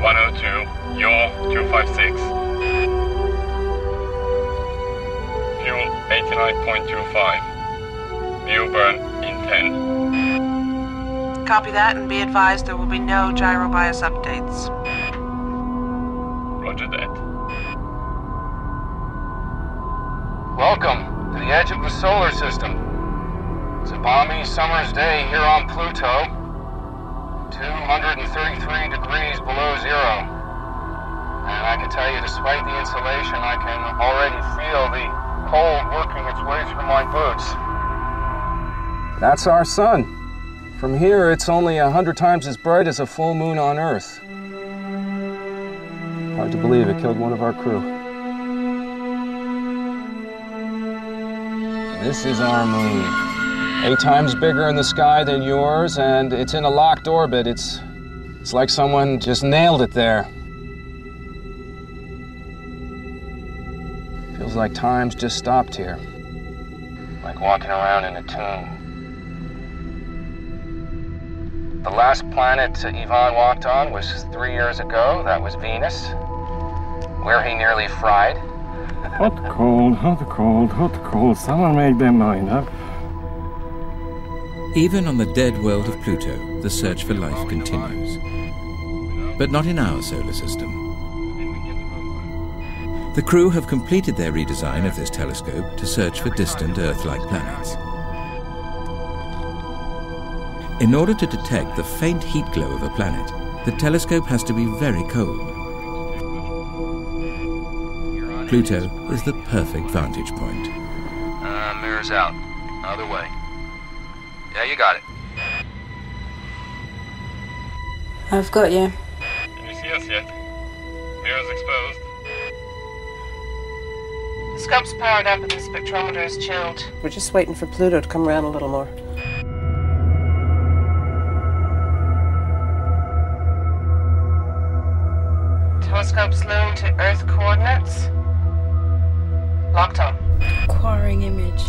102, yaw 256. Fuel 89.25. View burn in 10. Copy that and be advised there will be no gyro bias updates. Roger that. Welcome to the edge of the solar system. It's a balmy summer's day here on Pluto. 233 degrees below zero. And I can tell you, despite the insulation, I can already feel the cold working its way through my boots. That's our sun. From here, it's only a hundred times as bright as a full moon on Earth. Hard to believe it killed one of our crew. This is our moon. Eight times bigger in the sky than yours, and it's in a locked orbit. It's, it's like someone just nailed it there. Feels like time's just stopped here. Like walking around in a tomb. The last planet Ivan walked on was three years ago. That was Venus, where he nearly fried. Hot, cold, hot, cold, hot, cold. Someone make their mind up. Even on the dead world of Pluto, the search for life continues. But not in our solar system. The crew have completed their redesign of this telescope to search for distant Earth like planets. In order to detect the faint heat glow of a planet, the telescope has to be very cold. Pluto is the perfect vantage point. Uh, mirrors out. Other way. Yeah, you got it. I've got you. Can you see us yet? Mirrors exposed. The scope's powered up and the spectrometer is chilled. We're just waiting for Pluto to come around a little more. Telescope slewing to Earth coordinates. Locked on. Acquiring image.